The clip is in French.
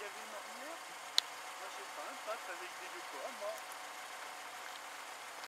Il y avait une ornière Moi j'ai pas un pâte avec des deux quoi, moi.